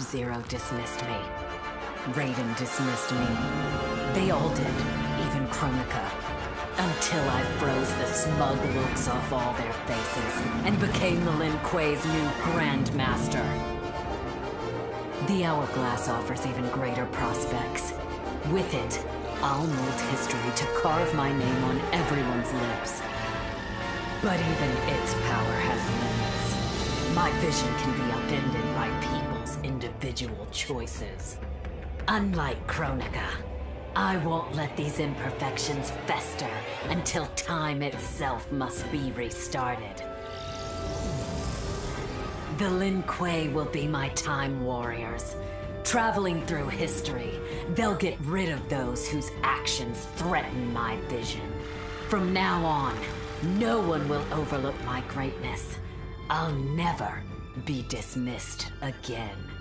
Zero dismissed me. Raiden dismissed me. They all did, even Kronika. Until I froze the smug looks off all their faces and became the Lin Kuei's new Grandmaster. The Hourglass offers even greater prospects. With it, I'll mold history to carve my name on everyone's lips. But even its power has limits. My vision can be upended by people's individual choices. Unlike Kronika, I won't let these imperfections fester until time itself must be restarted. The Lin Kuei will be my time warriors. Traveling through history, they'll get rid of those whose actions threaten my vision. From now on, no one will overlook my greatness. I'll never be dismissed again.